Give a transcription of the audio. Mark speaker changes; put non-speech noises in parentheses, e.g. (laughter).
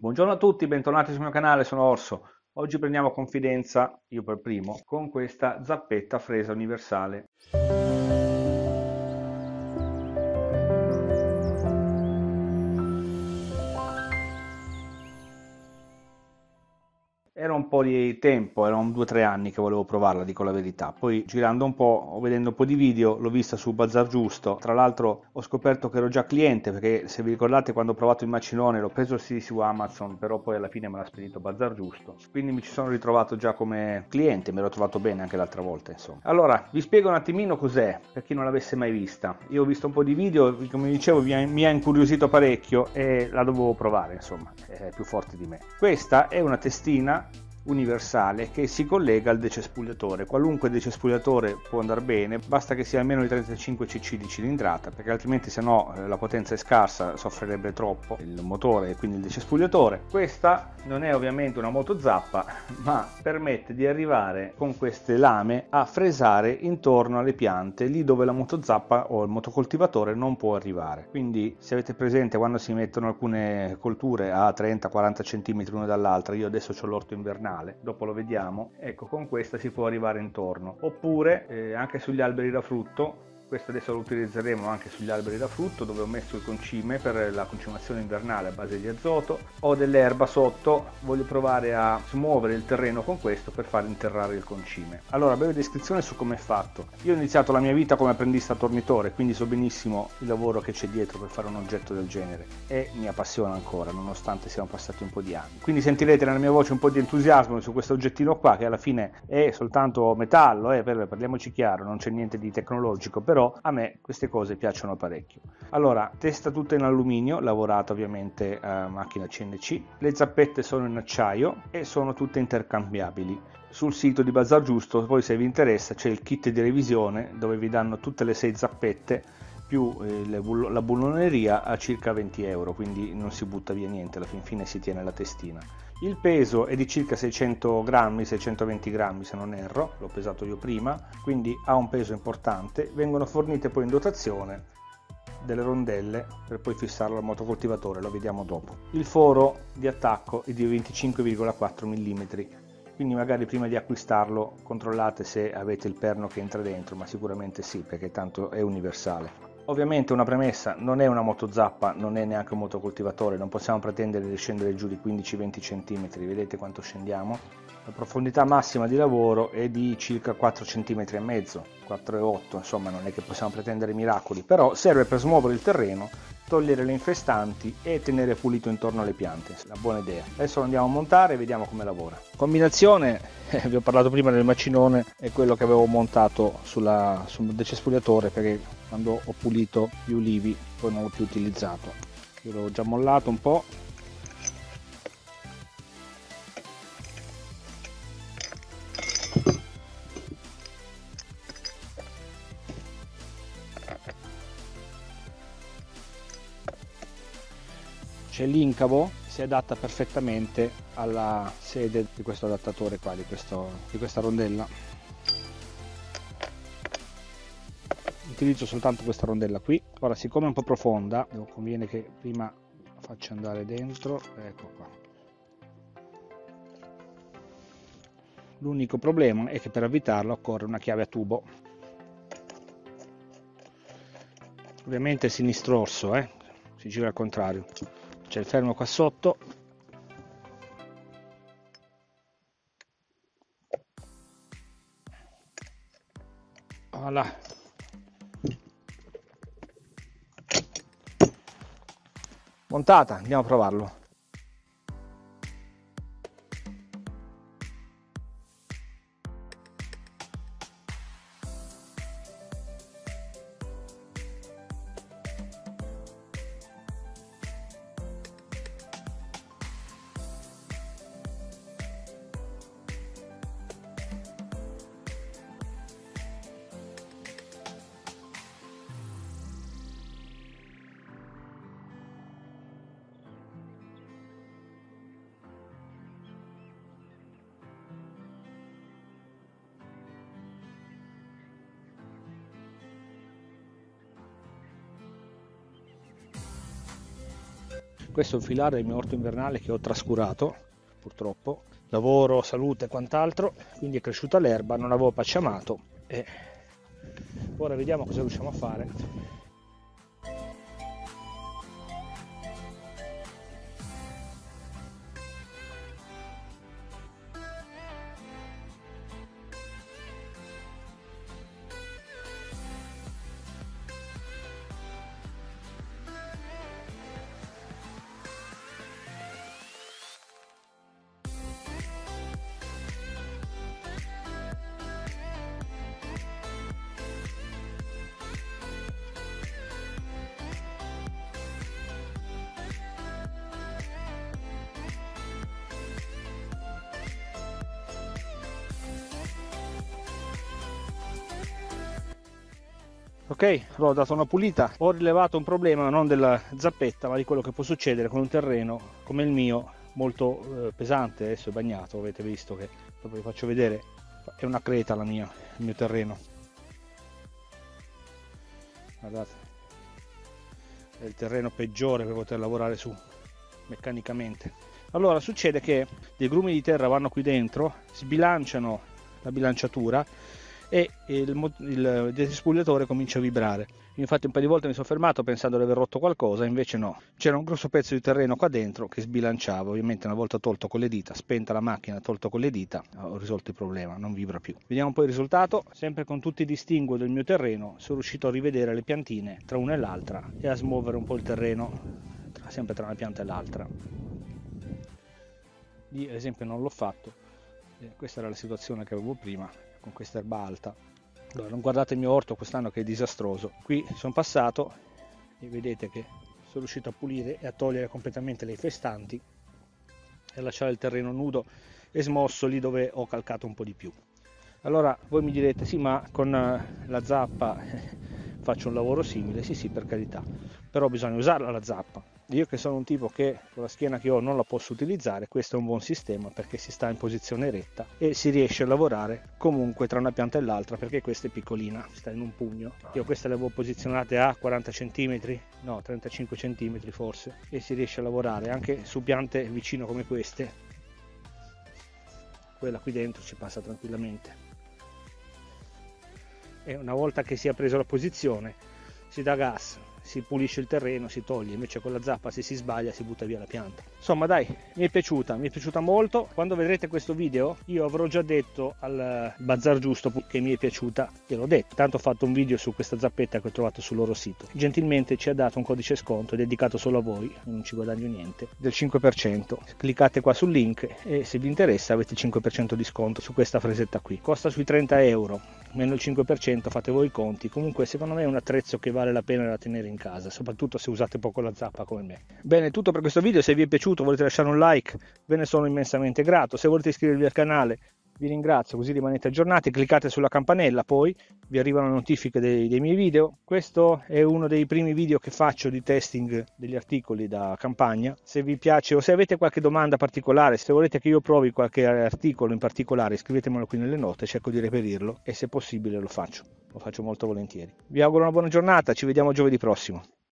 Speaker 1: Buongiorno a tutti, bentornati sul mio canale, sono Orso. Oggi prendiamo confidenza, io per primo, con questa zappetta fresa universale. Era un po' di tempo, erano due o tre anni che volevo provarla, dico la verità. Poi girando un po', vedendo un po' di video, l'ho vista su Bazar Giusto. Tra l'altro ho scoperto che ero già cliente, perché se vi ricordate quando ho provato il macinone l'ho preso sì su Amazon, però poi alla fine me l'ha spedito Bazar Giusto. Quindi mi ci sono ritrovato già come cliente, me l'ho trovato bene anche l'altra volta, insomma. Allora, vi spiego un attimino cos'è, per chi non l'avesse mai vista. Io ho visto un po' di video, come dicevo, mi ha, incuriosito parecchio e la dovevo provare, insomma, è più forte di me. Questa è una testina universale che si collega al decespugliatore. Qualunque decespugliatore può andare bene, basta che sia almeno di 35 cc di cilindrata, perché altrimenti se no eh, la potenza è scarsa, soffrirebbe troppo il motore e quindi il decespugliatore. Questa non è ovviamente una moto zappa, (laughs) ma permette di arrivare con queste lame a fresare intorno alle piante, lì dove la moto zappa o il motocoltivatore non può arrivare. Quindi se avete presente quando si mettono alcune colture a 30-40 cm l'una dall'altra, io adesso ho l'orto invernale, finale, dopo lo vediamo, ecco con questa si può arrivare intorno. Oppure eh, anche sugli alberi da frutto questo adesso lo utilizzeremo anche sugli alberi da frutto dove ho messo il concime per la concimazione invernale a base di azoto. Ho dell'erba sotto, voglio provare a smuovere il terreno con questo per far interrare il concime. Allora, breve descrizione su come è fatto. Io ho iniziato la mia vita come apprendista tornitore, quindi so benissimo il lavoro che c'è dietro per fare un oggetto del genere e mi appassiona ancora, nonostante siano passati un po' di anni. Quindi sentirete nella mia voce un po' di entusiasmo su questo oggettino qua che alla fine è soltanto metallo, eh, parliamoci chiaro, non c'è niente di tecnologico, però però a me queste cose piacciono parecchio. Allora, testa tutta in alluminio, lavorata ovviamente a macchina CNC, le zappette sono in acciaio e sono tutte intercambiabili. Sul sito di Bazar Giusto, poi se vi interessa, c'è il kit di revisione dove vi danno tutte le sei zappette più eh, la bulloneria a circa 20 euro, quindi non si butta via niente, alla fin fine si tiene la testina. Il peso è di circa 600 grammi, 620 grammi se non erro, l'ho pesato io prima, quindi ha un peso importante. Vengono fornite poi in dotazione delle rondelle per poi fissarlo al motocoltivatore, lo vediamo dopo. Il foro di attacco è di 25,4 mm, quindi magari prima di acquistarlo controllate se avete il perno che entra dentro, ma sicuramente sì, perché tanto è universale. Ovviamente una premessa, non è una moto zappa, non è neanche un motocoltivatore, non possiamo pretendere di scendere giù di 15-20 cm, vedete quanto scendiamo? La profondità massima di lavoro è di circa 4 cm e mezzo, 4,8 insomma non è che possiamo pretendere miracoli, però serve per smuovere il terreno, togliere le infestanti e tenere pulito intorno alle piante, una buona idea. Adesso lo andiamo a montare e vediamo come lavora. Combinazione, (laughs) eh, vi ho parlato prima del macinone, è quello che avevo montato sulla, sul decespugliatore perché quando ho pulito gli ulivi poi non l'ho più utilizzato. Io l'ho già mollato un po' c'è l'incavo si adatta perfettamente alla sede di questo adattatore qua di, questo, di questa rondella utilizzo soltanto questa rondella qui. Ora siccome è un po' profonda conviene che prima faccia andare dentro. Ecco qua. L'unico problema è che per avvitarlo occorre una chiave a tubo. Ovviamente sinistro orso eh? si gira al contrario. C'è il fermo qua sotto. Voilà montata andiamo a provarlo questo è il filare del mio orto invernale che ho trascurato purtroppo. Lavoro, salute e quant'altro quindi è cresciuta l'erba, non avevo pacciamato e ora vediamo cosa riusciamo a fare ok allora ho dato una pulita. Ho rilevato un problema non della zappetta ma di quello che può succedere con un terreno come il mio molto eh, pesante. Adesso è bagnato avete visto che dopo vi faccio vedere. È una creta la mia il mio terreno. Guardate. È il terreno peggiore per poter lavorare su meccanicamente. Allora succede che dei grumi di terra vanno qui dentro sbilanciano la bilanciatura e il, il despugliatore comincia a vibrare. Infatti un paio di volte mi sono fermato pensando di aver rotto qualcosa, invece no. C'era un grosso pezzo di terreno qua dentro che sbilanciava, ovviamente una volta tolto con le dita, spenta la macchina, tolto con le dita, ho risolto il problema, non vibra più. Vediamo poi il risultato, sempre con tutti i distinguo del mio terreno, sono riuscito a rivedere le piantine tra una e l'altra e a smuovere un po' il terreno, sempre tra una pianta e l'altra. Lì ad esempio non l'ho fatto, eh, questa era la situazione che avevo prima, con questa erba alta. Allora, non guardate il mio orto quest'anno che è disastroso. Qui sono passato e vedete che sono riuscito a pulire e a togliere completamente le infestanti e a lasciare il terreno nudo e smosso lì dove ho calcato un po' di più. Allora voi mi direte sì ma con eh, la zappa (laughs) faccio un lavoro simile sì sì per carità però bisogna usarla la zappa io che sono un tipo che con la schiena che ho non la posso utilizzare, questo è un buon sistema perché si sta in posizione retta e si riesce a lavorare comunque tra una pianta e l'altra perché questa è piccolina, sta in un pugno. Io queste le avevo posizionate a 40 cm, no 35 cm forse e si riesce a lavorare anche su piante vicino come queste. Quella qui dentro ci passa tranquillamente. E una volta che si è preso la posizione si dà gas si pulisce il terreno, si toglie, invece con la zappa se si sbaglia si butta via la pianta. Insomma dai, mi è piaciuta, mi è piaciuta molto. Quando vedrete questo video io avrò già detto al bazar giusto che mi è piaciuta, gliel'ho detto. Tanto ho fatto un video su questa zappetta che ho trovato sul loro sito. Gentilmente ci ha dato un codice sconto dedicato solo a voi, non ci guadagno niente, del 5%. Cliccate qua sul link e se vi interessa avete il 5% di sconto su questa fresetta qui. Costa sui 30 euro, meno il 5%, fate voi i conti. Comunque secondo me è un attrezzo che vale la pena da tenere in casa, soprattutto se usate poco la zappa come me. Bene, tutto per questo video, se vi è piaciuto volete lasciare un like, ve ne sono immensamente grato. Se volete iscrivervi al canale vi ringrazio, così rimanete aggiornati, cliccate sulla campanella, poi vi arrivano notifiche dei, dei, miei video. Questo è uno dei primi video che faccio di testing degli articoli da campagna. Se vi piace o se avete qualche domanda particolare, se volete che io provi qualche articolo in particolare, scrivetemelo qui nelle note, cerco di reperirlo e se possibile lo faccio, lo faccio molto volentieri. Vi auguro una buona giornata, ci vediamo giovedì prossimo.